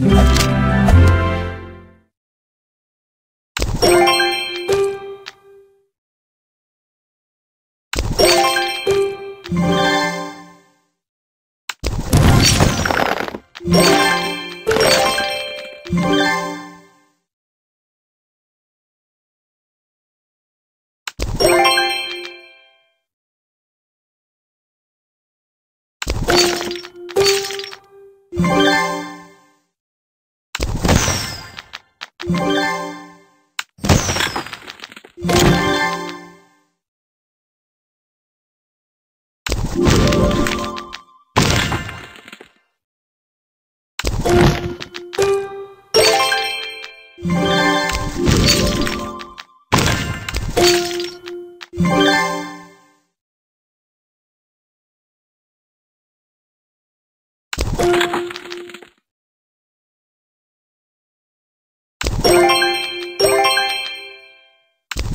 you Thank you.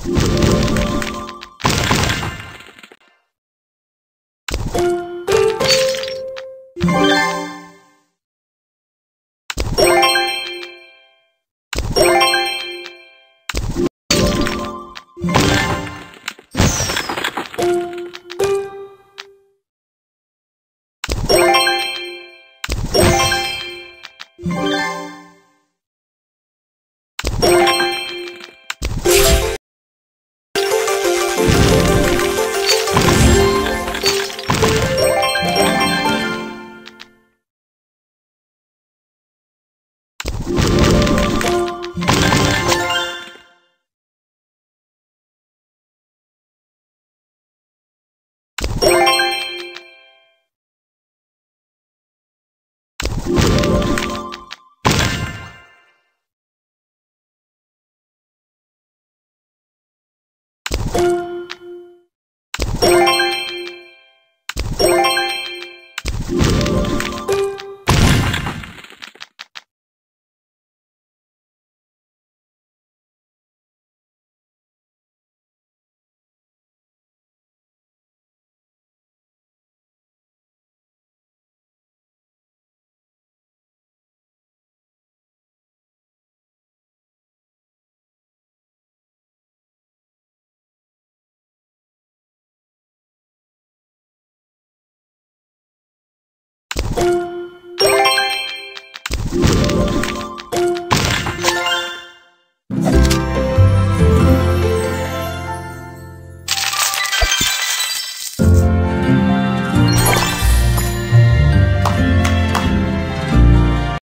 Música Thank you